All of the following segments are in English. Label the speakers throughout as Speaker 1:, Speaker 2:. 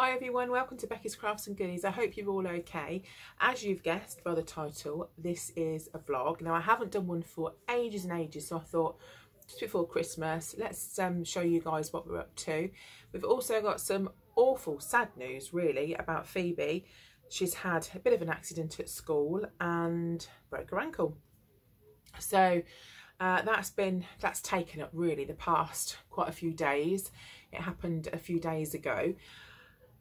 Speaker 1: Hi everyone, welcome to Becky's Crafts and Goodies. I hope you're all okay. As you've guessed by the title, this is a vlog. Now I haven't done one for ages and ages, so I thought just before Christmas, let's um, show you guys what we're up to. We've also got some awful, sad news really about Phoebe. She's had a bit of an accident at school and broke her ankle. So uh, that's been, that's taken up really the past quite a few days. It happened a few days ago.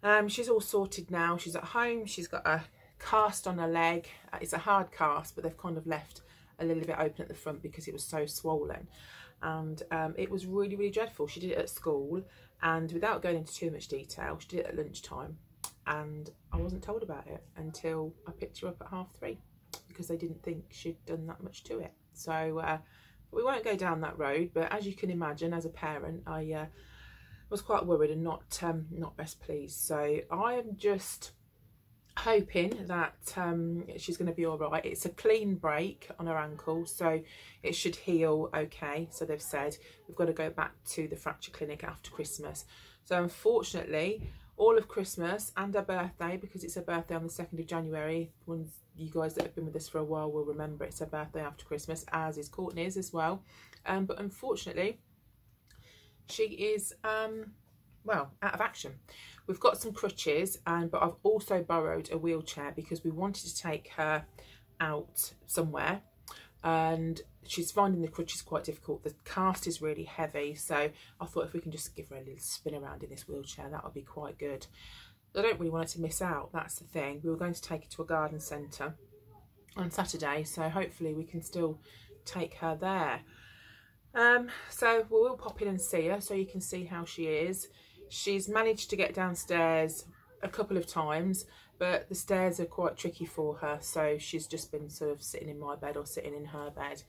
Speaker 1: Um, she's all sorted now. She's at home. She's got a cast on her leg. Uh, it's a hard cast, but they've kind of left a little bit open at the front because it was so swollen. And um, it was really, really dreadful. She did it at school and without going into too much detail, she did it at lunchtime and I wasn't told about it until I picked her up at half three because they didn't think she'd done that much to it. So uh, we won't go down that road, but as you can imagine, as a parent, I uh, was quite worried and not um, not best pleased. So I am just hoping that um, she's going to be all right. It's a clean break on her ankle, so it should heal okay. So they've said we've got to go back to the fracture clinic after Christmas. So unfortunately, all of Christmas and her birthday, because it's her birthday on the 2nd of January, ones you guys that have been with us for a while will remember it's her birthday after Christmas, as is Courtney's as well. Um, but unfortunately, she is, um, well, out of action. We've got some crutches, and but I've also borrowed a wheelchair because we wanted to take her out somewhere and she's finding the crutches quite difficult. The cast is really heavy, so I thought if we can just give her a little spin around in this wheelchair, that would be quite good. I don't really want her to miss out, that's the thing. We were going to take her to a garden centre on Saturday, so hopefully we can still take her there. Um, so we'll pop in and see her so you can see how she is. She's managed to get downstairs a couple of times, but the stairs are quite tricky for her. So she's just been sort of sitting in my bed or sitting in her bed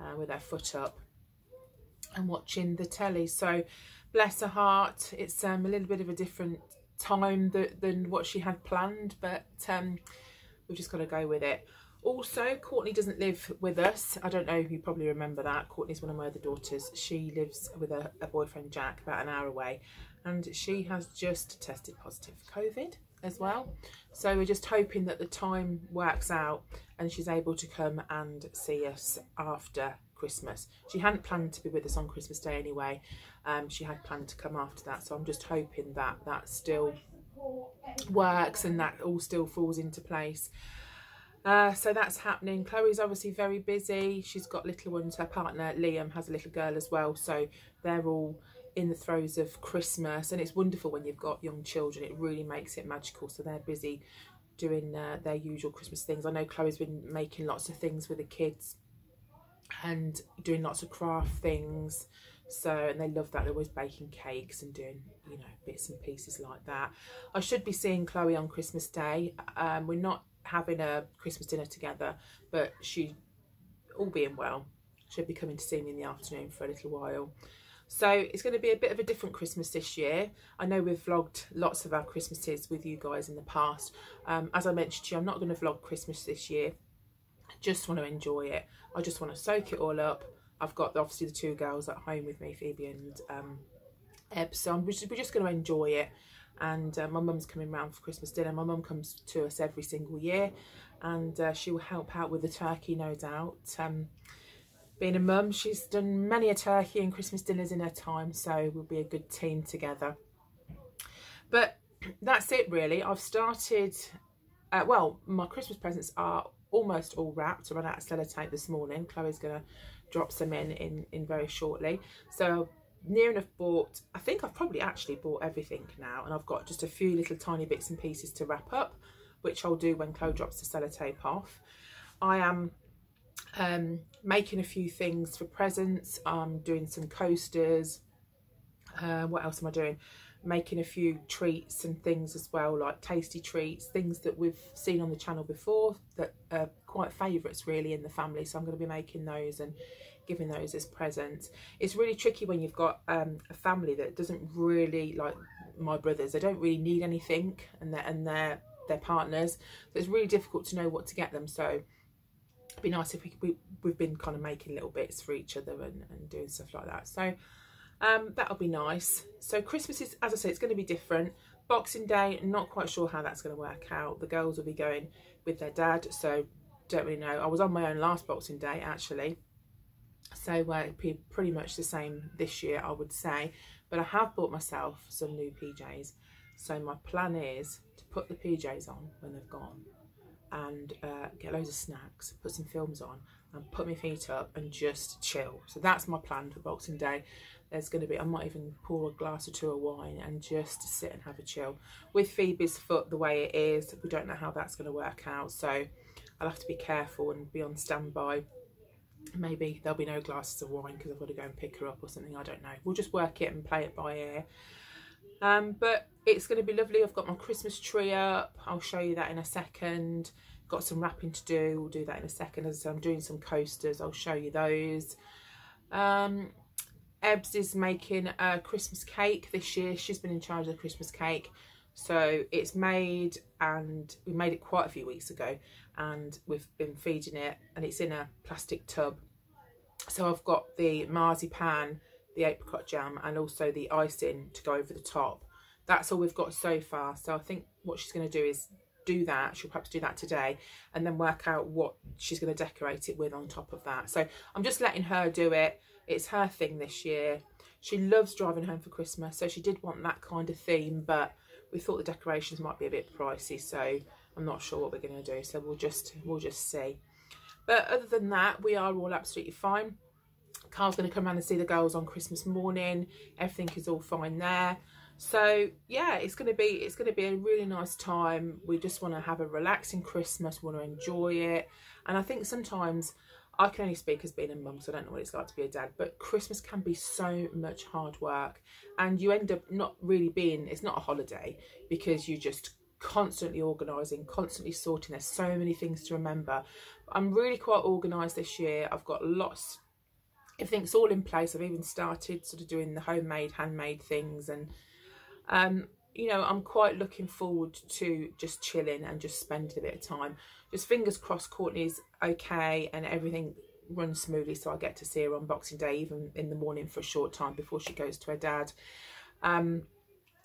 Speaker 1: uh, with her foot up and watching the telly. So bless her heart, it's um, a little bit of a different time that, than what she had planned, but um, we've just got to go with it. Also, Courtney doesn't live with us. I don't know if you probably remember that. Courtney's one of my other daughters. She lives with a, a boyfriend, Jack, about an hour away. And she has just tested positive for COVID as well. So we're just hoping that the time works out and she's able to come and see us after Christmas. She hadn't planned to be with us on Christmas Day anyway. Um, she had planned to come after that. So I'm just hoping that that still works and that all still falls into place. Uh, so that's happening. Chloe's obviously very busy. She's got little ones. Her partner Liam has a little girl as well. So they're all in the throes of Christmas. And it's wonderful when you've got young children. It really makes it magical. So they're busy doing uh, their usual Christmas things. I know Chloe's been making lots of things with the kids and doing lots of craft things. So, and they love that. They're always baking cakes and doing, you know, bits and pieces like that. I should be seeing Chloe on Christmas Day. Um, we're not having a Christmas dinner together, but she, all being well, she'll be coming to see me in the afternoon for a little while. So it's going to be a bit of a different Christmas this year. I know we've vlogged lots of our Christmases with you guys in the past. Um, as I mentioned to you, I'm not going to vlog Christmas this year. I just want to enjoy it. I just want to soak it all up. I've got obviously the two girls at home with me, Phoebe and um, Eb, so I'm just, we're just going to enjoy it and uh, my mum's coming round for Christmas dinner. My mum comes to us every single year and uh, she will help out with the turkey, no doubt. Um, being a mum, she's done many a turkey and Christmas dinners in her time, so we'll be a good team together. But that's it really. I've started, uh, well, my Christmas presents are almost all wrapped. I ran out of sellotape this morning. Chloe's going to drop some in, in in very shortly. So near enough bought, I think I've probably actually bought everything now and I've got just a few little tiny bits and pieces to wrap up, which I'll do when Chloe drops the sellotape off. I am um, making a few things for presents. I'm doing some coasters. Uh, what else am I doing? Making a few treats and things as well, like tasty treats, things that we've seen on the channel before that are quite favourites really in the family. So I'm going to be making those and giving those as presents. It's really tricky when you've got um, a family that doesn't really, like my brothers, they don't really need anything and they're, and they're, their partners. So it's really difficult to know what to get them. So it'd be nice if we, we, we've been kind of making little bits for each other and, and doing stuff like that. So um, that'll be nice. So Christmas is, as I say, it's going to be different. Boxing Day, not quite sure how that's going to work out. The girls will be going with their dad, so don't really know. I was on my own last Boxing Day, actually. So it'd pretty much the same this year, I would say. But I have bought myself some new PJs. So my plan is to put the PJs on when they've gone and uh, get loads of snacks, put some films on and put my feet up and just chill. So that's my plan for Boxing Day. There's going to be, I might even pour a glass or two of wine and just sit and have a chill. With Phoebe's foot the way it is, we don't know how that's going to work out. So I'll have to be careful and be on standby. Maybe there'll be no glasses of wine because I've got to go and pick her up or something. I don't know. We'll just work it and play it by ear. Um, but it's going to be lovely. I've got my Christmas tree up. I'll show you that in a second got some wrapping to do we'll do that in a second as I'm doing some coasters I'll show you those um Ebbs is making a Christmas cake this year she's been in charge of the Christmas cake so it's made and we made it quite a few weeks ago and we've been feeding it and it's in a plastic tub. So I've got the marzipan the apricot jam and also the icing to go over the top. That's all we've got so far. So I think what she's going to do is do that. She'll perhaps do that today and then work out what she's going to decorate it with on top of that. So i'm just letting her do it. It's her thing this year. She loves driving home for christmas so she did want that kind of theme but we thought the decorations might be a bit pricey so i'm not sure what we're going to do so we'll just we'll just see. But other than that we are all absolutely fine. Carl's going to come around and see the girls on christmas morning. Everything is all fine there. So yeah it's going to be it's going to be a really nice time. We just want to have a relaxing christmas want to enjoy it. And i think sometimes i can only speak as being a mum so i don't know what it's like to be a dad but christmas can be so much hard work and you end up not really being it's not a holiday because you're just constantly organizing constantly sorting there's so many things to remember i'm really quite organized this year i've got lots everything's all in place i've even started sort of doing the homemade handmade things and um, you know, I'm quite looking forward to just chilling and just spending a bit of time. Just fingers crossed Courtney's okay and everything runs smoothly so I get to see her on Boxing Day, even in the morning for a short time before she goes to her dad. Um,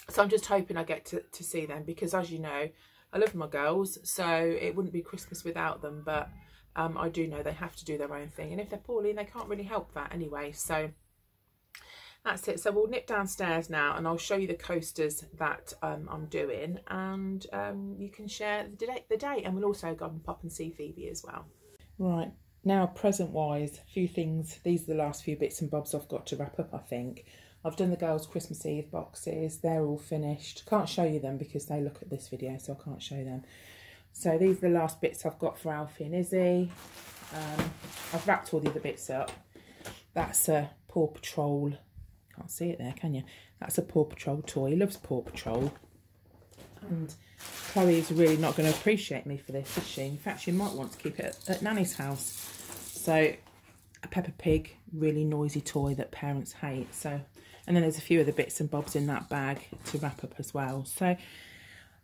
Speaker 1: so I'm just hoping I get to, to see them because as you know, I love my girls, so it wouldn't be Christmas without them, but um, I do know they have to do their own thing. And if they're poorly, they can't really help that anyway. So that's it so we'll nip downstairs now and I'll show you the coasters that um, I'm doing and um, you can share the day, the day and we'll also go and pop and see Phoebe as well. Right, now present wise, a few things, these are the last few bits and bobs I've got to wrap up I think. I've done the girls Christmas Eve boxes, they're all finished. Can't show you them because they look at this video so I can't show them. So these are the last bits I've got for Alfie and Izzy. Um, I've wrapped all the other bits up. That's a Paw Patrol can't see it there, can you? That's a Paw Patrol toy. He loves Paw Patrol. And Chloe is really not going to appreciate me for this, is she? In fact, she might want to keep it at, at Nanny's house. So, a Peppa Pig, really noisy toy that parents hate. So, and then there's a few other bits and bobs in that bag to wrap up as well. So,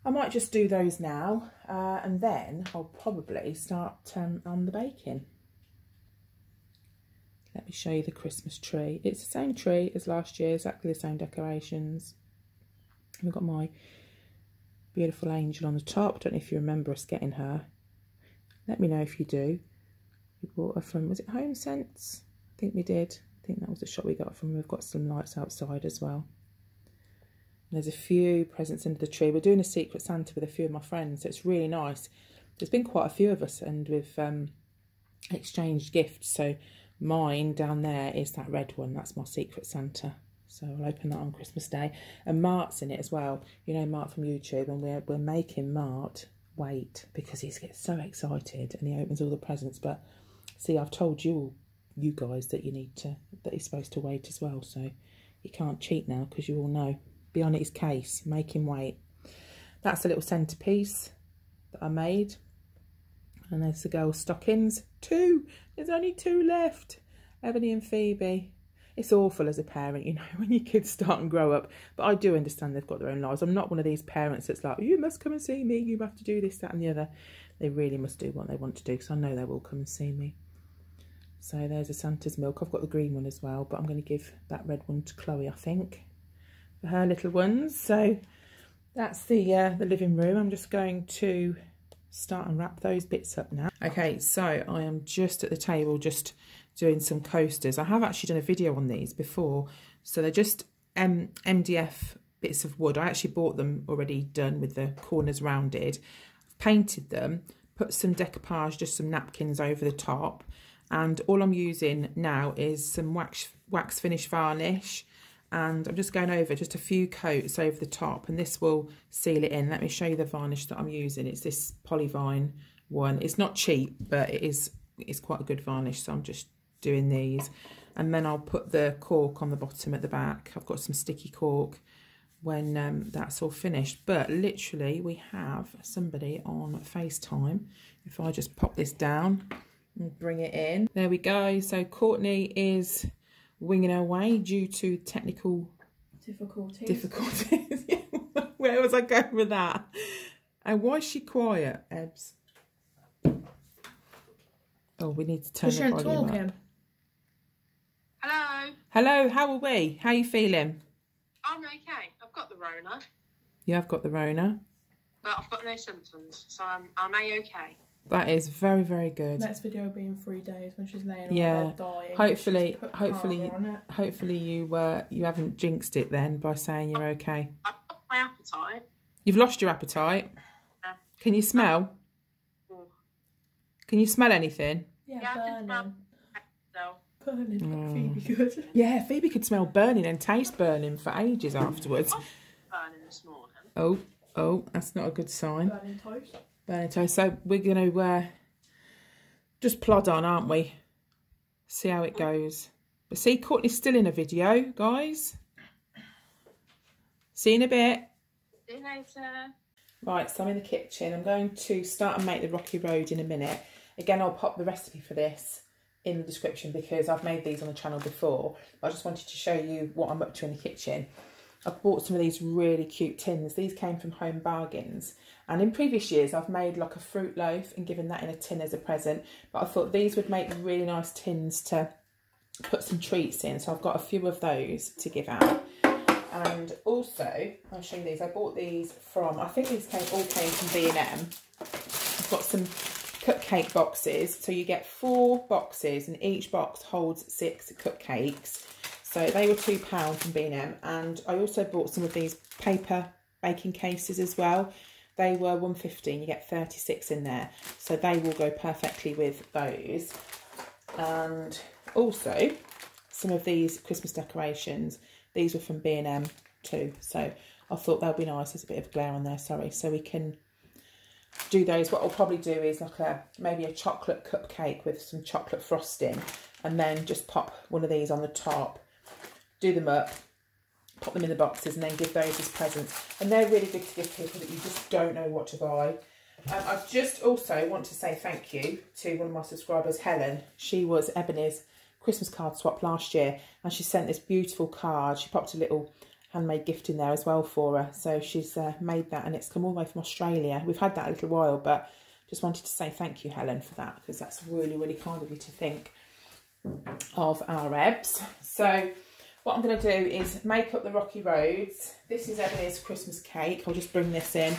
Speaker 1: I might just do those now. Uh, and then I'll probably start um, on the baking. Let me show you the Christmas tree. It's the same tree as last year, exactly the same decorations. We've got my beautiful angel on the top. Don't know if you remember us getting her. Let me know if you do. We bought her from, was it Home Sense? I think we did. I think that was the shop we got from. We've got some lights outside as well. There's a few presents under the tree. We're doing a Secret Santa with a few of my friends, so it's really nice. There's been quite a few of us and we've um, exchanged gifts. So Mine down there is that red one. That's my Secret Santa. So I'll open that on Christmas Day. And Mart's in it as well. You know Mart from YouTube. And we're, we're making Mart wait because he gets so excited and he opens all the presents. But see, I've told you all, you guys that you need to, that he's supposed to wait as well. So he can't cheat now because you all know. Be on his case. Make him wait. That's a little centrepiece that I made. And there's the girls' stockings. Two. There's only two left. Ebony and Phoebe. It's awful as a parent, you know, when your kids start and grow up. But I do understand they've got their own lives. I'm not one of these parents that's like, you must come and see me. You have to do this, that and the other. They really must do what they want to do because I know they will come and see me. So there's a Santa's milk. I've got the green one as well, but I'm going to give that red one to Chloe, I think, for her little ones. So that's the uh, the living room. I'm just going to start and wrap those bits up now. Okay, so I am just at the table, just doing some coasters. I have actually done a video on these before. So they're just um, M MDF bits of wood. I actually bought them already done with the corners rounded. I've painted them, put some decoupage, just some napkins over the top. And all I'm using now is some wax, wax finish varnish and I'm just going over just a few coats over the top and this will seal it in. Let me show you the varnish that I'm using. It's this Polyvine one. It's not cheap, but it is it's quite a good varnish, so I'm just doing these. And then I'll put the cork on the bottom at the back. I've got some sticky cork when um, that's all finished. But literally, we have somebody on FaceTime. If I just pop this down and bring it in. There we go. So Courtney is winging her way due to technical
Speaker 2: difficulties.
Speaker 1: Difficulties. Where was I going with that? And why is she quiet, Ebs? Oh, we need to turn the volume talking. up.
Speaker 3: Hello.
Speaker 1: Hello, how are we? How are you feeling?
Speaker 3: I'm okay. I've got the Rona.
Speaker 1: Yeah, I've got the Rona.
Speaker 3: But I've got no symptoms, so I'm I'm a-okay.
Speaker 1: That is very, very good.
Speaker 2: Next video will be in three days when she's laying on
Speaker 1: yeah.
Speaker 2: on dying.
Speaker 1: Hopefully, hopefully, hopefully you uh, you haven't jinxed it then by saying you're okay.
Speaker 3: I've lost my appetite.
Speaker 1: You've lost your appetite. Yeah. Can you smell? Can you smell anything?
Speaker 2: Yeah, yeah burning.
Speaker 3: Burning.
Speaker 2: Oh. Phoebe could.
Speaker 1: Yeah, Phoebe could smell burning and taste burning for ages afterwards.
Speaker 3: burning this morning.
Speaker 1: Oh, oh, that's not a good sign.
Speaker 2: Burning toast
Speaker 1: burning So we're going to uh, just plod on, aren't we? See how it goes. But see, Courtney's still in a video, guys. See you in a bit.
Speaker 3: See you later.
Speaker 1: Right, so I'm in the kitchen. I'm going to start and make the rocky road in a minute. Again, I'll pop the recipe for this in the description because I've made these on the channel before. I just wanted to show you what I'm up to in the kitchen. I've bought some of these really cute tins. These came from Home Bargains. And in previous years, I've made like a fruit loaf and given that in a tin as a present. But I thought these would make really nice tins to put some treats in. So I've got a few of those to give out. And also, I'll show you these. I bought these from, I think these came, all came from B&M. I've got some cupcake boxes. So you get four boxes and each box holds six cupcakes. So they were £2 from B&M. And I also bought some of these paper baking cases as well. They were 115 you get 36 in there. So they will go perfectly with those. And also some of these Christmas decorations. These were from B&M too. So I thought they'll be nice. There's a bit of glare on there, sorry. So we can do those. What I'll probably do is like a maybe a chocolate cupcake with some chocolate frosting and then just pop one of these on the top, do them up, pop them in the boxes and then give those as presents. And they're really good to give people that you just don't know what to buy. Um, I just also want to say thank you to one of my subscribers, Helen. She was Ebony's Christmas card swap last year and she sent this beautiful card. She popped a little handmade gift in there as well for her. So she's uh, made that and it's come all the way from Australia. We've had that a little while, but just wanted to say thank you, Helen, for that because that's really, really kind of you to think of our Ebs. So what I'm going to do is make up the rocky roads. This is Ebony's Christmas cake. I'll just bring this in.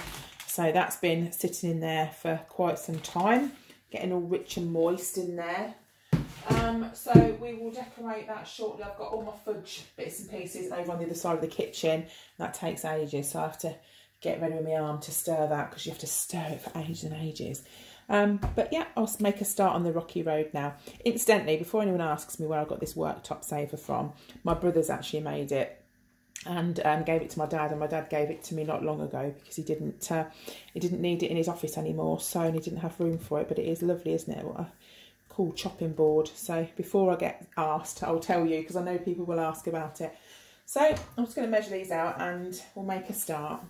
Speaker 1: So that's been sitting in there for quite some time, getting all rich and moist in there. Um, so we will decorate that shortly. I've got all my fudge bits and pieces over on the other side of the kitchen. That takes ages, so I have to get ready with my arm to stir that because you have to stir it for ages and ages. Um, but yeah, I'll make a start on the rocky road now. Incidentally, before anyone asks me where I got this worktop saver from, my brother's actually made it and um, gave it to my dad and my dad gave it to me not long ago because he didn't uh, he didn't need it in his office anymore so and he didn't have room for it but it is lovely isn't it? What a cool chopping board. So before I get asked I'll tell you because I know people will ask about it. So I'm just going to measure these out and we'll make a start.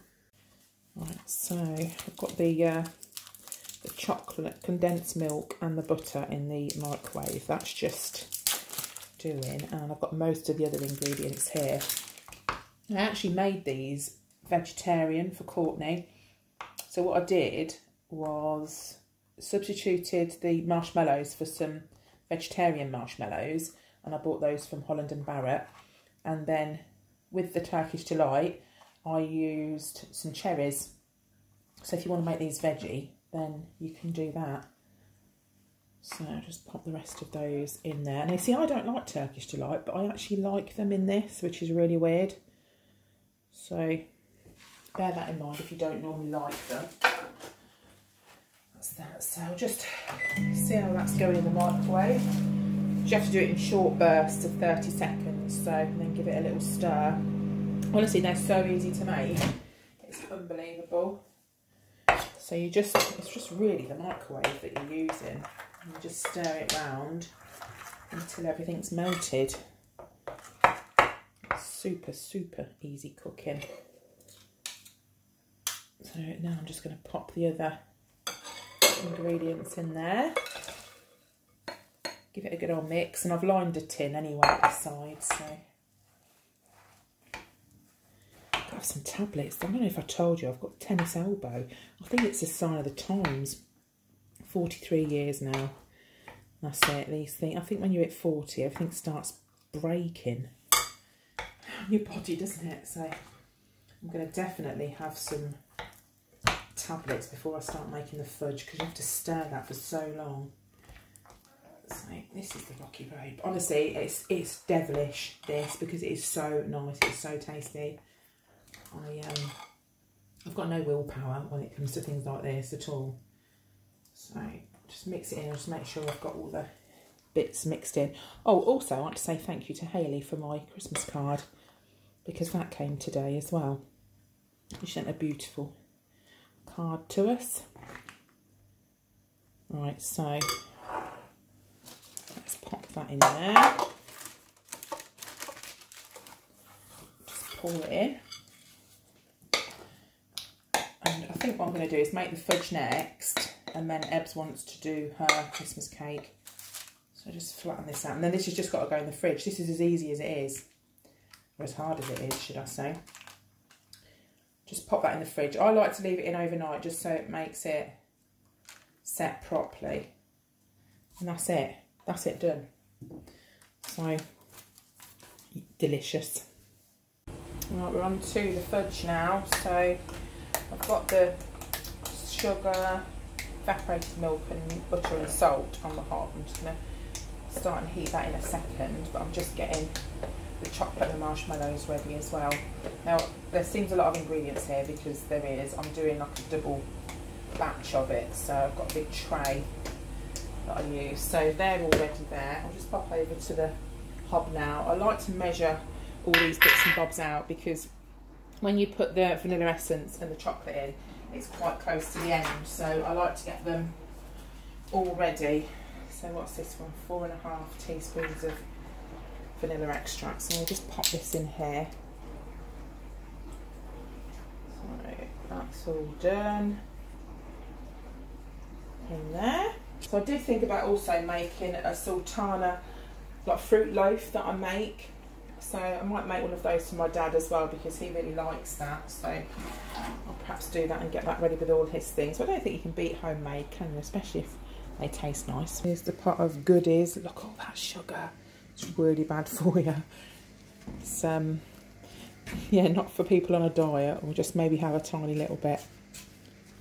Speaker 1: Right so I've got the uh, the chocolate, condensed milk and the butter in the microwave. That's just doing. And I've got most of the other ingredients here. I actually made these vegetarian for Courtney. So what I did was substituted the marshmallows for some vegetarian marshmallows and I bought those from Holland and Barrett and then with the Turkish Delight I used some cherries. So if you want to make these veggie, then you can do that. So just pop the rest of those in there. And you see, I don't like Turkish Delight, but I actually like them in this, which is really weird. So bear that in mind if you don't normally like them. That's that. So I'll just see how that's going in the microwave. You have to do it in short bursts of 30 seconds, so then give it a little stir. Honestly, they're so easy to make. It's unbelievable. So you just, it's just really the microwave that you're using. You just stir it round until everything's melted. Super, super easy cooking. So now I'm just going to pop the other ingredients in there. Give it a good old mix. And I've lined a tin anyway at the side, so have some tablets. I don't know if I told you, I've got tennis elbow. I think it's a sign of the times. 43 years now. That's it, these things. I think when you're at 40, everything starts breaking your body, doesn't it? So I'm going to definitely have some tablets before I start making the fudge because you have to stir that for so long. So this is the Rocky Road. Honestly, it's it's devilish, this, because it is so nice. It's so tasty. I um, I've got no willpower when it comes to things like this at all. So just mix it in and just make sure I've got all the bits mixed in. Oh, also I want to say thank you to Haley for my Christmas card because that came today as well. She sent a beautiful card to us. Right, so let's pop that in there. Just it in. And I think what I'm going to do is make the fudge next. And then Ebbs wants to do her Christmas cake. So just flatten this out. And then this has just got to go in the fridge. This is as easy as it is. Or as hard as it is, should I say. Just pop that in the fridge. I like to leave it in overnight just so it makes it set properly. And that's it. That's it done. So, delicious. Right, we're on to the fudge now. So, I've got the sugar, evaporated milk and butter and salt on the hob. I'm just going to start and heat that in a second, but I'm just getting the chocolate and marshmallows ready as well. Now, there seems a lot of ingredients here because there is. I'm doing like a double batch of it, so I've got a big tray that I use. So they're already there. I'll just pop over to the hob now. I like to measure all these bits and bobs out because when you put the vanilla essence and the chocolate in, it's quite close to the end. So I like to get them all ready. So what's this one? Four and a half teaspoons of vanilla extract. So I'll just pop this in here. So that's all done in there. So I did think about also making a sultana like fruit loaf that I make so I might make one of those for my dad as well because he really likes that. So I'll perhaps do that and get that ready with all his things. But I don't think you can beat homemade, can you? Especially if they taste nice. Here's the pot of goodies. Look all that sugar. It's really bad for you. It's um yeah, not for people on a diet or just maybe have a tiny little bit.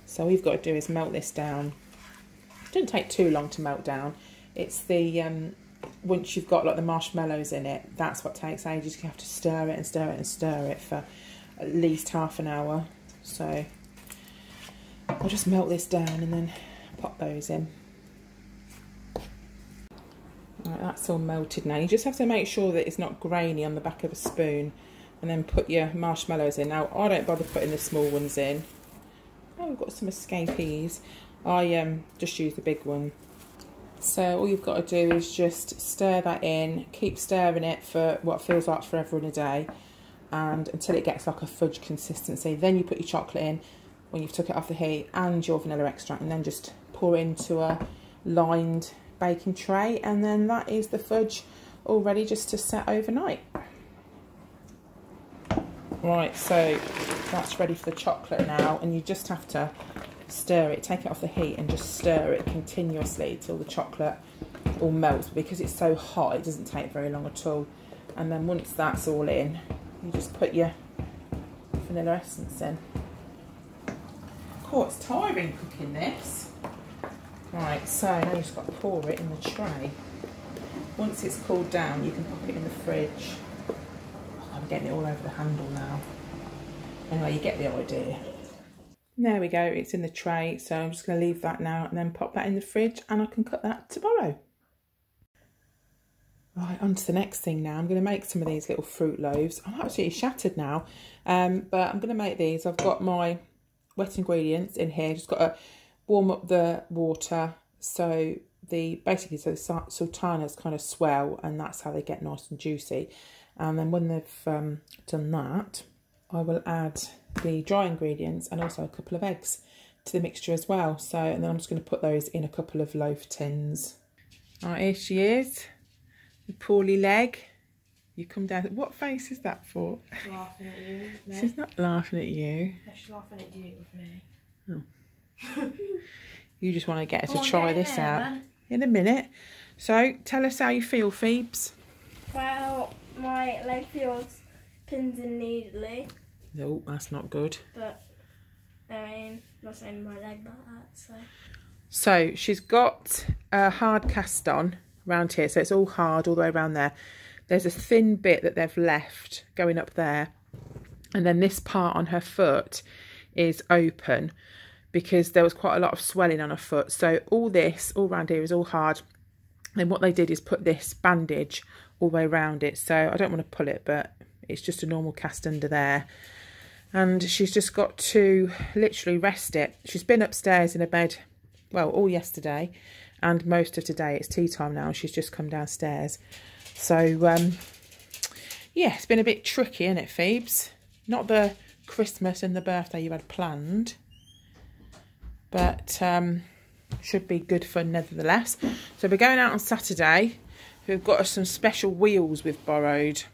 Speaker 1: So all you've got to do is melt this down. It doesn't take too long to melt down. It's the um once you've got like the marshmallows in it, that's what takes ages. You have to stir it and stir it and stir it for at least half an hour. So I'll just melt this down and then pop those in. Right, that's all melted now. You just have to make sure that it's not grainy on the back of a spoon and then put your marshmallows in. Now, I don't bother putting the small ones in. Oh, we've got some escapees. I um just use the big one so all you've got to do is just stir that in, keep stirring it for what feels like forever and a day and until it gets like a fudge consistency. Then you put your chocolate in when you've took it off the heat and your vanilla extract and then just pour into a lined baking tray and then that is the fudge all ready just to set overnight. Right, so that's ready for the chocolate now and you just have to stir it, take it off the heat and just stir it continuously till the chocolate all melts. Because it's so hot, it doesn't take very long at all. And then once that's all in, you just put your vanilla essence in. Cool, it's tiring cooking this. Right, so now you've just got to pour it in the tray. Once it's cooled down, you can pop it in the fridge. Oh, I'm getting it all over the handle now. Anyway, you get the idea. There we go, it's in the tray, so I'm just going to leave that now and then pop that in the fridge and I can cut that tomorrow. Right, on to the next thing now. I'm going to make some of these little fruit loaves. I'm absolutely shattered now, um, but I'm going to make these. I've got my wet ingredients in here. Just got to warm up the water so the basically so the sultanas kind of swell and that's how they get nice and juicy. And then when they've um, done that, I will add the dry ingredients and also a couple of eggs to the mixture as well. So, and then I'm just going to put those in a couple of loaf tins. Right, here she is, the poorly leg. You come down. What face is that for?
Speaker 2: Laughing at you.
Speaker 1: She's not laughing at you.
Speaker 2: She's laughing at you with me. Oh.
Speaker 1: You just want to get her to
Speaker 2: Oh,
Speaker 1: try this out
Speaker 2: man.
Speaker 1: in a minute. So, tell us how you feel, Phoebes.
Speaker 4: Well, my leg feels pins and needly,
Speaker 1: No, that's not good.
Speaker 4: but I mean, not saying my leg like that, so.
Speaker 1: So she's got a hard cast on around here, so it's all hard all the way around there. There's a thin bit that they've left going up there, and then this part on her foot is open because there was quite a lot of swelling on her foot. So all this all around here is all hard. And what they did is put this bandage all the way around it. So I don't want to pull it, but it's just a normal cast under there and she's just got to literally rest it. She's been upstairs in a bed, well, all yesterday and most of today. It's tea time now. And she's just come downstairs. So, um, yeah, it's been a bit tricky, isn't it, Phoebes? Not the Christmas and the birthday you had planned, but um, should be good fun nevertheless. So we're going out on Saturday. We've got some special wheels we've borrowed.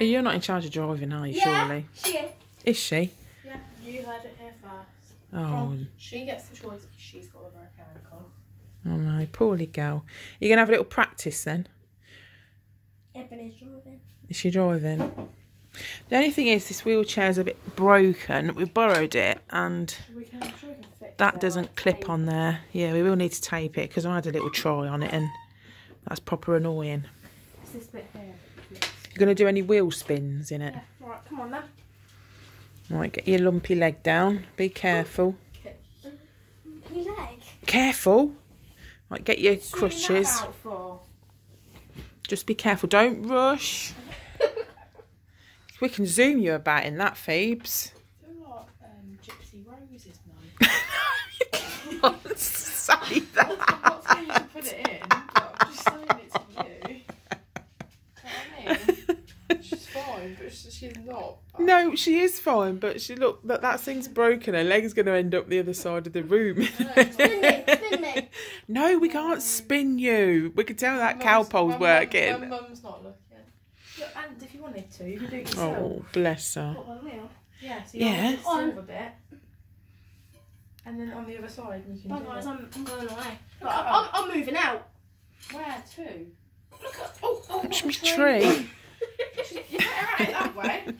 Speaker 1: You're not in charge of driving, are you, surely?
Speaker 4: She is.
Speaker 1: Is she?
Speaker 2: Yeah, you heard it here first.
Speaker 1: Oh,
Speaker 2: She gets the choice because she's got a ankle.
Speaker 1: oh no, poorly girl. You're going to have a little practice then?
Speaker 4: Ebony's driving.
Speaker 1: Is she driving? The only thing is, this wheelchair's a bit broken. We borrowed it and
Speaker 2: We can, sure we can fix
Speaker 1: that doesn't clip on there. Yeah, we will need to tape it because I had a little try on it and that's proper annoying.
Speaker 2: It's this bit.
Speaker 1: You're going to do any wheel spins in it?
Speaker 2: Yeah, right, come on then.
Speaker 1: Right, get your lumpy leg down. Be careful.
Speaker 4: Leg?
Speaker 1: Careful. Right, get your
Speaker 2: Swing
Speaker 1: crutches. Just be careful. Don't rush. we can zoom you about in that, Phoebes.
Speaker 2: Like um, Gypsy Rose's mum.
Speaker 1: Can't say that.
Speaker 2: not saying you should put it in, but I'm just saying it to you. You know what I mean? She's fine, but she- she's not.
Speaker 1: No, she is fine, but she look that that thing's broken. Her leg's going to end up the other side of the room.
Speaker 4: Spin me, spin me.
Speaker 1: no, we can't spin you. We can tell that
Speaker 2: Mum's-
Speaker 1: cowpole's
Speaker 2: my mum-
Speaker 1: working.
Speaker 2: My mum's not looking. Look, and if you wanted to, you could do it oh, yourself.
Speaker 1: Oh, bless her.
Speaker 4: What, on wheel?
Speaker 2: Yeah, so you
Speaker 1: Yeah.
Speaker 2: have the silver bit. And then on the other side, you can
Speaker 4: Bye
Speaker 2: do
Speaker 4: guys,
Speaker 2: it.
Speaker 4: I'm, I'm going away.
Speaker 2: Look,
Speaker 4: I'm,
Speaker 2: I'm-
Speaker 4: I'm moving out.
Speaker 2: Where to?
Speaker 4: Look at, oh, oh,
Speaker 1: Watch
Speaker 4: oh,
Speaker 1: me
Speaker 4: tree.
Speaker 1: tree.
Speaker 2: You better out it that way.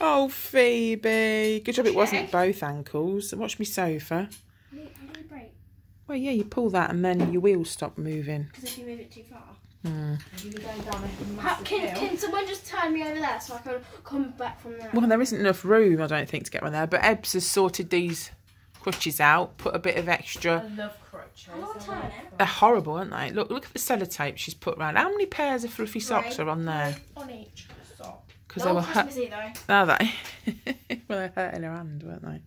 Speaker 1: Oh, Phoebe. Good job it wasn't both ankles. Watch me sofa.
Speaker 4: I need, I need a break.
Speaker 1: Well, yeah, you pull that and then your wheels stop moving.
Speaker 4: Because if you move it too far.
Speaker 1: Hmm.
Speaker 2: You'll be going down a
Speaker 4: can, can someone just turn me over there so I can come back from there?
Speaker 1: Well, there isn't enough room, I don't think, to get one there. But Ebbs has sorted these crutches out, put a bit of extra.
Speaker 2: I love crutches.
Speaker 4: I wanna
Speaker 2: I
Speaker 4: turn
Speaker 2: love
Speaker 4: it.
Speaker 1: They're horrible, aren't they? Look, look at the sellotape she's put around. How many pairs of fluffy socks
Speaker 4: Right.
Speaker 1: are on there?
Speaker 2: On each sock.
Speaker 1: Because they were hurt.
Speaker 4: Christmassy though.
Speaker 1: Are they? well, they're hurting her hand, weren't they?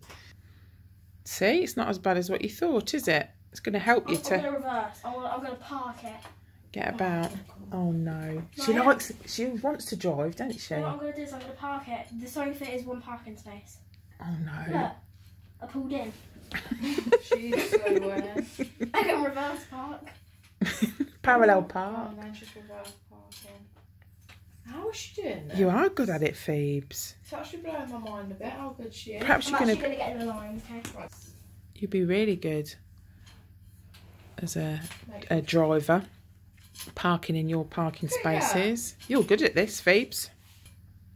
Speaker 1: See, it's not as bad as what you thought, is it? It's going to help
Speaker 4: I'm,
Speaker 1: you
Speaker 4: I'm
Speaker 1: to
Speaker 4: gonna reverse. I'm I'm gonna park it.
Speaker 1: get about. Oh no, she
Speaker 4: Right.
Speaker 1: likes. She wants to drive, don't she?
Speaker 4: What I'm
Speaker 1: Oh
Speaker 4: gonna do is I'm gonna park it. The sofa is one parking space.
Speaker 1: Oh no.
Speaker 4: Look, I pulled in.
Speaker 2: She's so weird.
Speaker 4: I can reverse park.
Speaker 1: Parallel
Speaker 2: Oh,
Speaker 1: park.
Speaker 2: she's reverse parking. How is she doing that?
Speaker 1: You are good at it, Phoebes.
Speaker 2: It's actually blowing my mind a bit how good she is.
Speaker 1: Perhaps
Speaker 4: I'm
Speaker 1: you're gonna...
Speaker 4: gonna get in the line, okay?
Speaker 2: Right.
Speaker 1: You'd be really good as a, a driver, parking in your parking
Speaker 2: Yeah.
Speaker 1: spaces. You're good at this, Phoebes.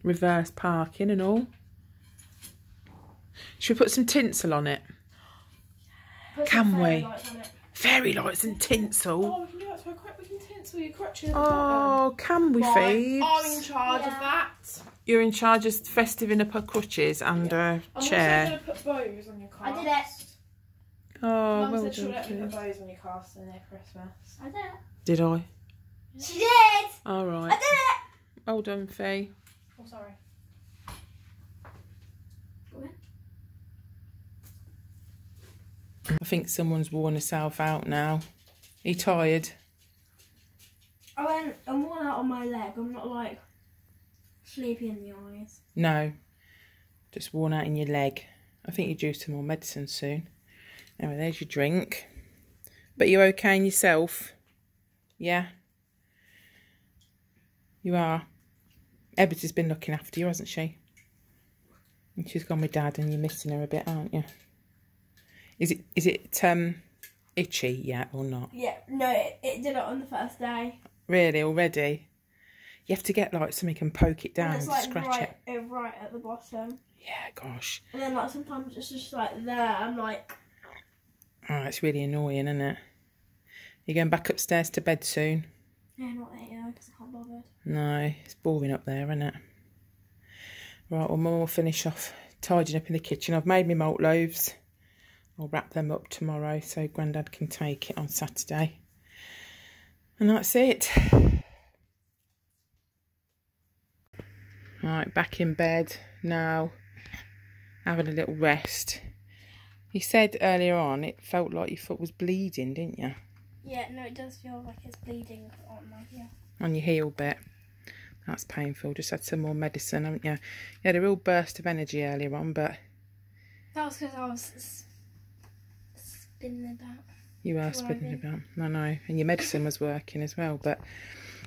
Speaker 1: reverse parking and all. Should we put some tinsel on it?
Speaker 4: Put
Speaker 1: Can
Speaker 4: some fairy
Speaker 1: we?
Speaker 4: lights.
Speaker 1: Fairy lights and tinsel.
Speaker 2: Oh, we can do that to our crutch. We can tinsel your crutches at the bottom.
Speaker 1: Oh, can we,
Speaker 2: Right, I'm in
Speaker 1: Phoebes?
Speaker 2: charge of that.
Speaker 1: You're in charge of festiving up her crutches and a
Speaker 2: I'm
Speaker 1: chair.
Speaker 2: also going to put bows on your
Speaker 4: I did it.
Speaker 1: Oh,
Speaker 2: Mum
Speaker 1: well
Speaker 2: said she'll
Speaker 1: done,
Speaker 2: let me put
Speaker 1: Phoebes.
Speaker 2: bows on your cast near Christmas.
Speaker 4: I did it.
Speaker 1: Did I?
Speaker 4: She did.
Speaker 1: All right.
Speaker 4: I did it.
Speaker 1: Well done, Fee.
Speaker 2: Oh, sorry.
Speaker 1: I think someone's worn herself out now. Are you tired?
Speaker 4: I went. I'm worn out on my leg. I'm not like sleepy in the eyes.
Speaker 1: No. Just worn out in your leg. I think you're due some more medicine soon. Anyway, there's your drink. But you're okay in yourself? Yeah? You are? Ebbets has been looking after you, hasn't she? And she's gone with Dad and you're missing her a bit, aren't you? Is it is it um itchy yet or not?
Speaker 4: Yeah. No, it, it did it on the first day.
Speaker 1: Really, already? You have to get like something and poke it
Speaker 4: and
Speaker 1: down to
Speaker 4: like
Speaker 1: scratch
Speaker 4: right,
Speaker 1: it.
Speaker 4: right at the bottom.
Speaker 1: Yeah, gosh.
Speaker 4: And then like sometimes it's just like there. I'm like,
Speaker 1: Oh, it's really annoying, isn't it? You're going back upstairs to bed soon?
Speaker 4: yeah, not that yeah, because I can't bother.
Speaker 1: No, it's boring up there, isn't it? Right, well, Mum will finish off tidying up in the kitchen. I've made me malt loaves. I'll wrap them up tomorrow so Grandad can take it on Saturday. And that's it. Right, back in bed now, having a little rest. You said earlier on it felt like your foot was bleeding, didn't you?
Speaker 4: Yeah, no, it does feel like it's bleeding on my heel.
Speaker 1: on your heel bit. That's painful. Just had some more medicine, haven't you? You had a real burst of energy earlier on, but
Speaker 4: That was because I was spinning about.
Speaker 1: you are
Speaker 4: Driving.
Speaker 1: spinning about. I know. And your medicine was working as well. But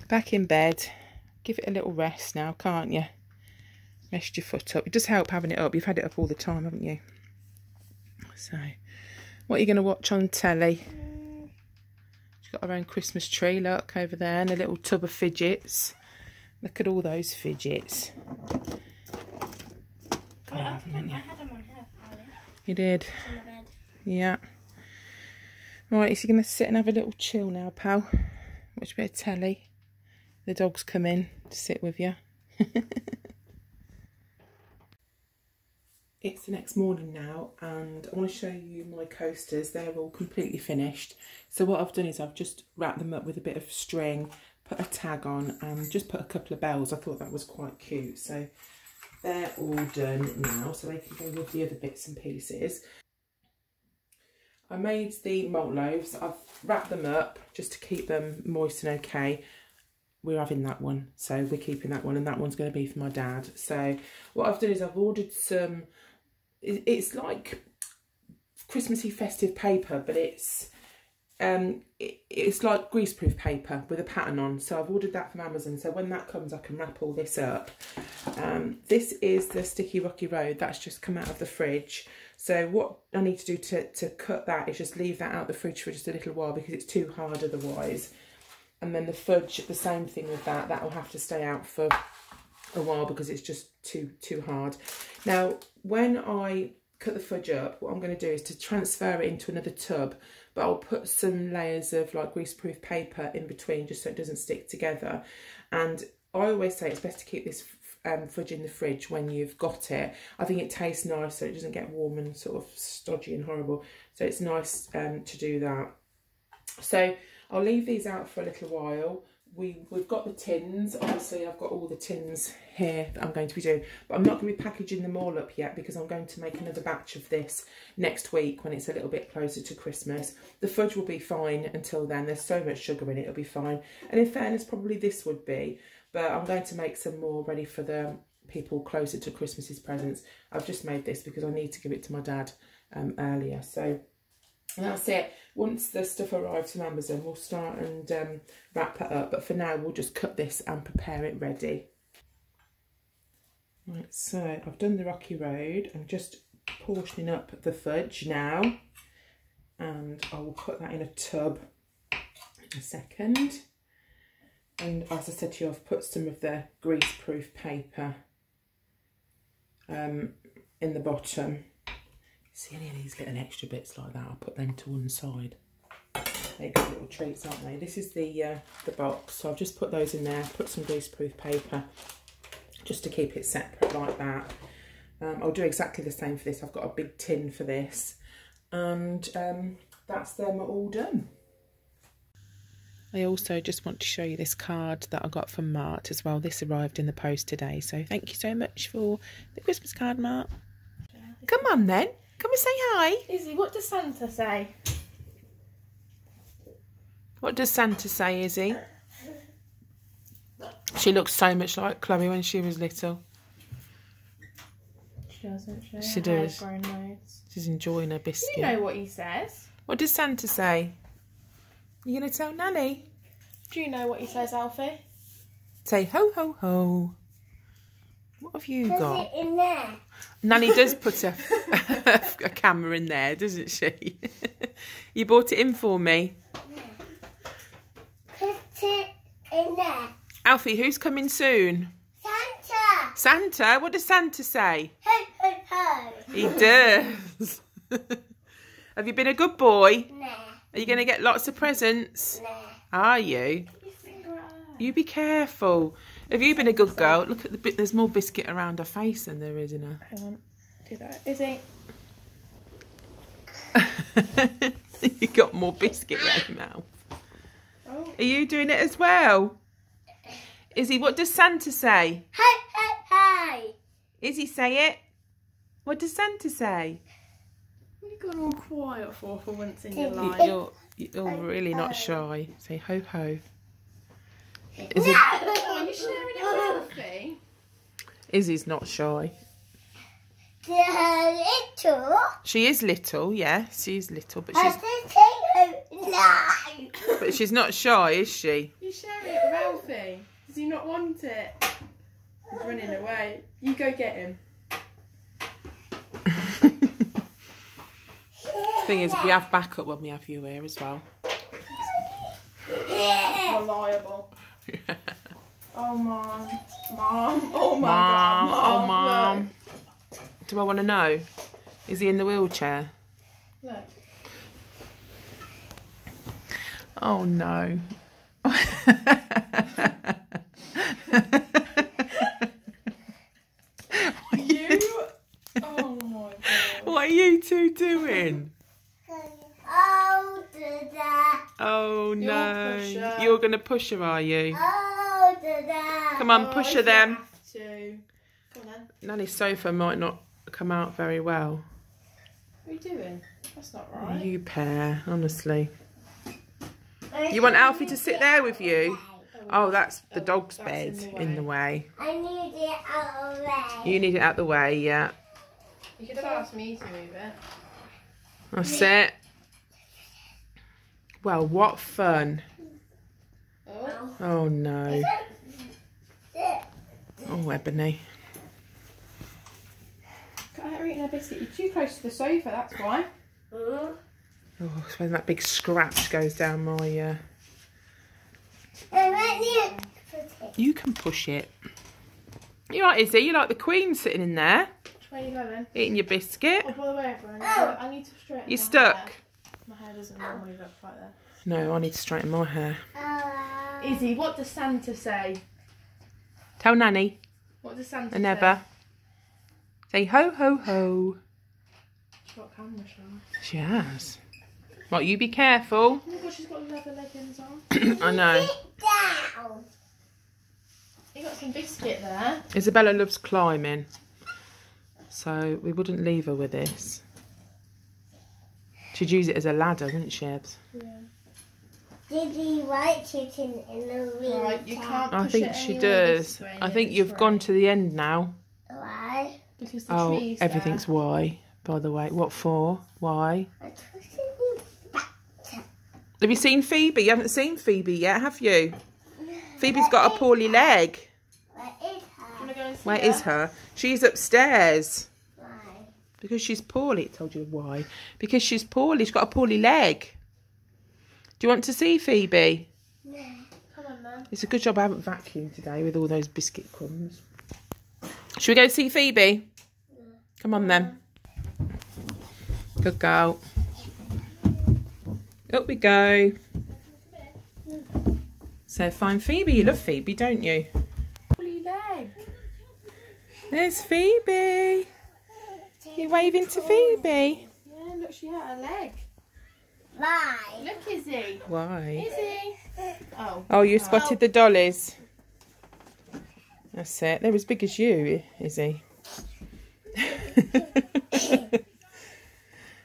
Speaker 1: back in bed, give it a little rest now, can't you? Rest your foot up. It does help having it up. You've had it up all the time, haven't you? So, what are you going to watch on telly? She's got her own Christmas tree, look, over there, and a little tub of fidgets. Look at all those fidgets.
Speaker 4: Oh, I, I, I had them on earlier
Speaker 1: You did.
Speaker 4: in the bed.
Speaker 1: Yeah. Right, is he going to sit and have a little chill now, pal? Watch a bit of telly. The dog's come in to sit with you. it's the next morning now, and I want to show you my coasters. They're all completely finished. So what I've done is I've just wrapped them up with a bit of string, put a tag on, and just put a couple of bells. I thought that was quite cute. So they're all done now, so they can go with the other bits and pieces. I made the malt loaves. I've wrapped them up just to keep them moist and okay. We're having that one, so we're keeping that one, and that one's going to be for my dad. So what I've done is I've ordered some. It's like Christmassy festive paper, but it's um it, it's like greaseproof paper with a pattern on. So I've ordered that from Amazon. So when that comes, I can wrap all this up. Um, this is the Sticky Rocky Road. That's just come out of the fridge. So what I need to do to, to cut that is just leave that out the fridge for just a little while because it's too hard otherwise. And then the fudge, the same thing with that. That will have to stay out for a while because it's just too too hard. Now, when I cut the fudge up, what I'm going to do is to transfer it into another tub, but I'll put some layers of like greaseproof paper in between just so it doesn't stick together. And I always say it's best to keep this um, fudge in the fridge when you've got it. I think it tastes nice so it doesn't get warm and sort of stodgy and horrible. So it's nice um, to do that. So I'll leave these out for a little while. We, we've got the tins. Obviously, I've got all the tins here that I'm going to be doing. But I'm not going to be packaging them all up yet because I'm going to make another batch of this next week when it's a little bit closer to Christmas. The fudge will be fine until then. There's so much sugar in it, it'll be fine. And in fairness, probably this would be. But I'm going to make some more ready for the people closer to Christmas's presents. I've just made this because I need to give it to my dad um, earlier. So that's it. Once the stuff arrives from Amazon, we'll start and um, wrap it up. But for now, we'll just cut this and prepare it ready. Right, so I've done the rocky road. I'm just portioning up the fudge now. And I will put that in a tub in a second. And as I said to you, I've put some of the greaseproof paper um, in the bottom. See any of these little extra bits like that? I'll put them to one side. They're good little treats, aren't they? This is the uh, the box, so I've just put those in there. Put some greaseproof paper just to keep it separate like that. Um, I'll do exactly the same for this. I've got a big tin for this, and um, that's them all done. I also just want to show you this card that I got from Mart as well. This arrived in the post today, so thank you so much for the Christmas card, Mart. Come on then, come and say hi.
Speaker 2: Izzy, what does Santa say?
Speaker 1: What does Santa say, Izzy? She looks so much like Chloe when she was little.
Speaker 2: She doesn't. She,
Speaker 1: She does. She's enjoying her biscuit.
Speaker 2: You know what he says.
Speaker 1: What does Santa say? You gonna tell Nanny?
Speaker 2: Do you know what he says, Alfie?
Speaker 1: Say ho ho ho. What have you
Speaker 4: Put
Speaker 1: got?
Speaker 4: it in there.
Speaker 1: Nanny does put a, a camera in there, doesn't she? you bought it in for me.
Speaker 4: Put it in there.
Speaker 1: Alfie, who's coming soon?
Speaker 4: Santa!
Speaker 1: Santa? What does Santa say?
Speaker 4: Ho, ho, ho.
Speaker 1: He does. have you been a good boy?
Speaker 4: Nah,
Speaker 1: Are you going to get lots of presents?
Speaker 4: nah.
Speaker 1: Are you? You be careful. Have you been a good girl? Look at the bit. There's more biscuit around her face than there is in her.
Speaker 2: Hang on. Do that. Is Izzy.
Speaker 1: you got more biscuit in your mouth.
Speaker 2: Oh.
Speaker 1: Are you doing it as well? Izzy, what does Santa say?
Speaker 4: Ho, ho, ho.
Speaker 1: Izzy, say it. What does Santa say?
Speaker 2: What have you gone all quiet for for once in your
Speaker 1: You-
Speaker 2: life?
Speaker 1: You're, you're really not shy. Say ho ho. Is it,
Speaker 2: Oh, you're sharing it with Alfie?
Speaker 1: Izzy's not shy.
Speaker 4: The little.
Speaker 1: She is little, yeah, she's little, but
Speaker 4: I
Speaker 1: she's
Speaker 4: ho, no.
Speaker 1: but she's not shy, is she?
Speaker 2: You're sharing it with Alfie. Does he not want it? He's running away. You go get him.
Speaker 1: Thing is, we have backup when we have you here as well.
Speaker 2: Reliable. Oh, mom. Mom. Oh, my
Speaker 1: Mom,
Speaker 2: God.
Speaker 1: oh
Speaker 2: Mom.
Speaker 1: mom. Do I want to know? Is he in the wheelchair?
Speaker 2: Look. Look.
Speaker 1: Oh no.
Speaker 2: You. Oh, my God.
Speaker 1: What are you two doing?
Speaker 4: Oh.
Speaker 1: Oh no. You're going to push her, are you?
Speaker 4: Oh, da-da.
Speaker 1: Come on,
Speaker 2: Oh,
Speaker 1: push
Speaker 2: if
Speaker 1: her then.
Speaker 2: have to. Come on then.
Speaker 1: Nanny's sofa might not come out very well.
Speaker 2: What are you doing? That's not right.
Speaker 1: You pair, honestly. You want Alfie to sit there with you? Oh, that's the
Speaker 2: Oh,
Speaker 1: dog's
Speaker 2: that's
Speaker 1: bed
Speaker 2: in the
Speaker 1: in the way.
Speaker 4: I need it out of there.
Speaker 1: You need it out the way, yeah.
Speaker 2: You could have asked me to move it.
Speaker 1: That's it. Well, what fun.
Speaker 2: Oh.
Speaker 1: Oh no. Oh, Ebony.
Speaker 2: Eating a biscuit. You're too close to the sofa, that's why.
Speaker 1: Oh, it's when that big scratch goes down my. Uh...
Speaker 4: You to put it.
Speaker 1: You can push it. You right, Izzy? You like the Queen sitting in there
Speaker 2: Which way are you going?
Speaker 1: eating your biscuit?
Speaker 2: Oh, by the way, everyone, I need to straighten You're
Speaker 1: stuck?
Speaker 2: Hair. My hair doesn't normally look like that.
Speaker 1: No, I need to straighten my hair.
Speaker 4: Uh,
Speaker 2: Izzy, what does Santa say?
Speaker 1: Tell Nanny
Speaker 2: What does Santa
Speaker 1: and Never. Say ho ho ho.
Speaker 2: She's got camera shy.
Speaker 1: She has. Right, you be careful.
Speaker 2: Oh my god, she's got leather leggings on.
Speaker 1: I know.
Speaker 4: sit down.
Speaker 2: You got some biscuit there.
Speaker 1: Isabella loves climbing, so we wouldn't leave her with this. She'd use it as a ladder, wouldn't she, Ebs?
Speaker 2: Yeah.
Speaker 4: Did he write it in, in the real
Speaker 2: Right, you can't
Speaker 1: I think
Speaker 2: it
Speaker 1: she does. I think you've gone to the end now.
Speaker 4: Why?
Speaker 2: Because the
Speaker 1: Oh,
Speaker 2: tree's
Speaker 1: everything's
Speaker 2: there.
Speaker 1: why, by the way. What for? Why?
Speaker 4: I twisted you back.
Speaker 1: Have you seen Phoebe? You haven't seen Phoebe yet, have you? Phoebe's got a poorly leg.
Speaker 4: Where is her?
Speaker 2: want to go and see
Speaker 1: Where
Speaker 2: her?
Speaker 1: is her? She's upstairs. Because she's poorly. It told you why. Because she's poorly. She's got a poorly leg. Do you want to see Phoebe?
Speaker 2: Come on then.
Speaker 1: It's a good job I haven't vacuumed today with all those biscuit crumbs. Should we go see Phoebe? Come on then. Good girl. Up we go. So find Phoebe. You love Phoebe, don't you? There's Phoebe. You waving to Phoebe?
Speaker 2: Yeah, look, she had a leg.
Speaker 4: Why?
Speaker 2: Look, Izzy.
Speaker 1: Why?
Speaker 2: Izzy. Oh.
Speaker 1: Oh, you spotted oh. the dollies. That's it. They're as big as you, is he?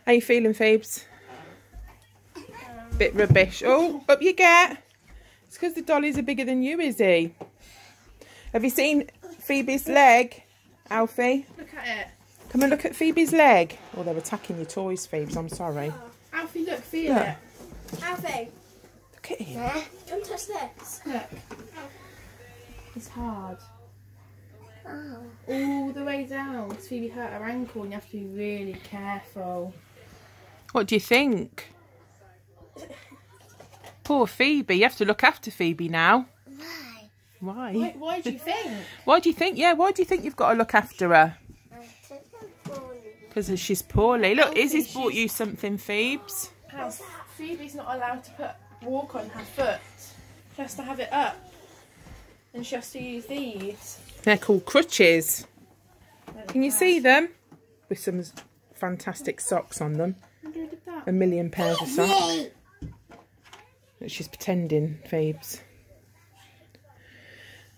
Speaker 1: How you feeling, Phoebes? Bit rubbish. Oh, up you get. It's because the dollies are bigger than you, is he? Have you seen Phoebe's leg, Alfie?
Speaker 2: Look at it.
Speaker 1: Come and look at Phoebe's leg. Oh, they're attacking your toys, Phoebes. I'm sorry.
Speaker 2: Alfie, look, feel
Speaker 1: Look.
Speaker 2: it.
Speaker 4: Alfie,
Speaker 1: Look at him.
Speaker 4: don't touch this.
Speaker 2: Look. It's hard.
Speaker 4: Oh.
Speaker 2: All the way down. 'cause Phoebe hurt her ankle and you have to be really careful.
Speaker 1: What do you think? Poor Phoebe. You have to look after Phoebe now.
Speaker 4: Why?
Speaker 1: Why?
Speaker 2: Why, why do you think?
Speaker 1: Why do you think? Yeah, why do you think you've got to look after her? Because she's poorly. Look, Izzy's bought you something, Phoebes.
Speaker 2: How Phoebe's not allowed to put walk on her foot. She has to have it up. And she has to use these.
Speaker 1: They're called crutches. Can you see them? With some fantastic socks on them.
Speaker 2: What do you do with that?
Speaker 1: A million pairs of socks. She's pretending, Phoebes.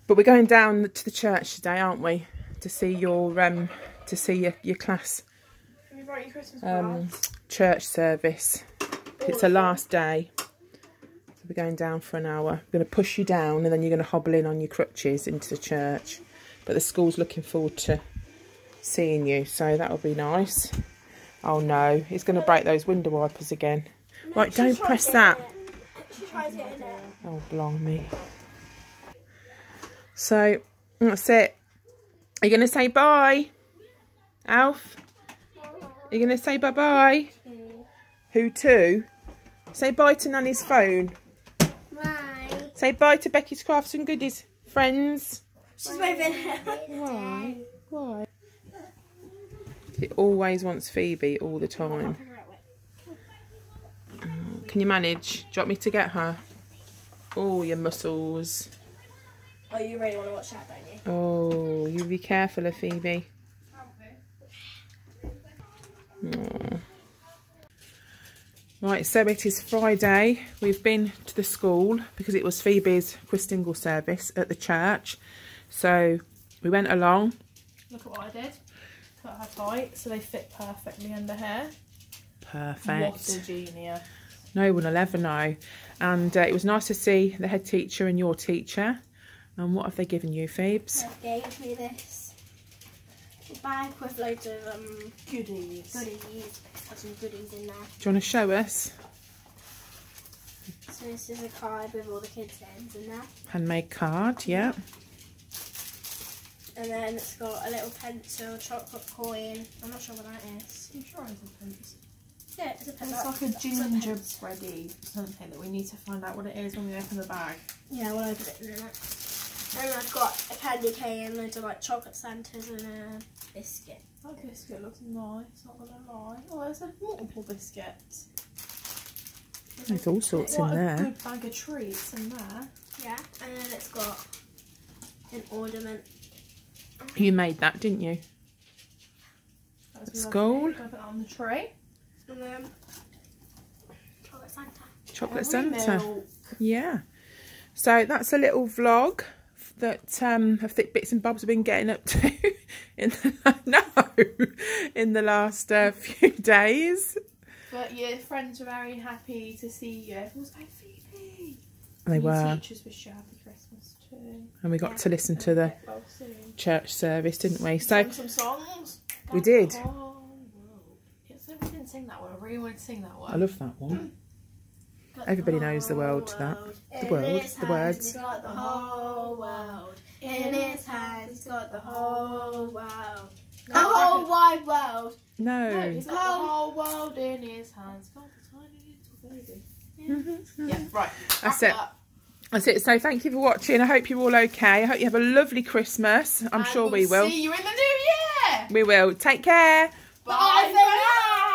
Speaker 1: But we're going down to the church today, aren't we? To see your um, to see your, your class um, church service. It's a last day. So we're going down for an hour. We're going to push you down and then you're going to hobble in on your crutches into the church. But the school's looking forward to seeing you, so that'll be nice. Oh no, he's going to break those window wipers again. Right, don't press that.
Speaker 4: She tries getting it.
Speaker 1: Oh, blimey. So, that's it. Are you going to say bye? Alf? Are you going to say bye-bye? Who to? Say bye to Nanny's phone.
Speaker 4: Bye.
Speaker 1: Say bye to Becky's Crafts and Goodies friends.
Speaker 4: She's waving.
Speaker 1: Why? Why? He always wants Phoebe all the time. Can you manage? Do you want me to get her? Oh, your muscles.
Speaker 4: Oh, you really want to watch that, don't you?
Speaker 1: Oh, you be careful of Phoebe. Aw. Right, so it is Friday. We've been to the school because it was Phoebe's Christingle service at the church. So we went along.
Speaker 2: Look at what I did. Cut her tight so they fit perfectly under her. What a
Speaker 1: Perfect.
Speaker 2: genius.
Speaker 1: No one will ever know. And uh, it was nice to see the head teacher and your teacher. And what have they given you, Phoebes?
Speaker 4: They gave me this bag with loads of um,
Speaker 2: Goodies.
Speaker 4: goodies. Got some goodies in there.
Speaker 1: Do you want to show us?
Speaker 4: So this is a card with all the kids' names in there.
Speaker 1: Handmade card, yeah.
Speaker 4: And then it's got a little pencil, chocolate coin. I'm not sure what that is.
Speaker 2: I'm sure it's a pencil.
Speaker 4: Yeah, it's a pencil.
Speaker 2: It's
Speaker 4: pencil.
Speaker 2: like a gingerbready something that we need to find out what it is when we open the bag.
Speaker 4: Yeah, we'll open it in a minute. And I've got a candy cane and loads of like chocolate Santas and a biscuit.
Speaker 2: That biscuit looks nice, not gonna lie. Oh, there's a multiple biscuits.
Speaker 1: There's all sorts
Speaker 2: What
Speaker 1: in
Speaker 2: a
Speaker 1: there.
Speaker 2: good bag of treats in there.
Speaker 4: Yeah. And then it's got an ornament.
Speaker 1: You made that, didn't you?
Speaker 2: That's
Speaker 1: At school?
Speaker 2: Put that on the tray.
Speaker 4: And then chocolate Santa.
Speaker 1: Chocolate
Speaker 2: Dairy
Speaker 1: Santa.
Speaker 2: milk.
Speaker 1: Yeah. So that's a little vlog that um of thick bits and bobs have been getting up to in the, no in the last uh, few days.
Speaker 2: But your friends were very happy to see you. Everyone was like, Phoebe.
Speaker 1: They
Speaker 2: Your
Speaker 1: were,
Speaker 2: teachers happy Christmas too.
Speaker 1: and we got to listen to the
Speaker 2: Well,
Speaker 1: church service, didn't we? So
Speaker 2: Sang some songs.
Speaker 1: We did.
Speaker 2: Oh. Yes, we didn't sing that one. I really wanted to sing that one.
Speaker 1: I love that one. Everybody knows the world to that. The world, the words.
Speaker 4: He's got the whole world. In his hands, he's got the whole world. The oh, whole wide world.
Speaker 2: No, he's got the oh. whole world in his hands. Got the tiny little baby. Mm-hmm, mm-hmm. Yeah, right.
Speaker 1: That's it. That's it. So thank you for watching. I hope you're all okay. I hope you have a lovely Christmas. I'm
Speaker 2: And
Speaker 1: sure we will.
Speaker 2: See you in the new year.
Speaker 1: We will. Take care.
Speaker 2: Bye for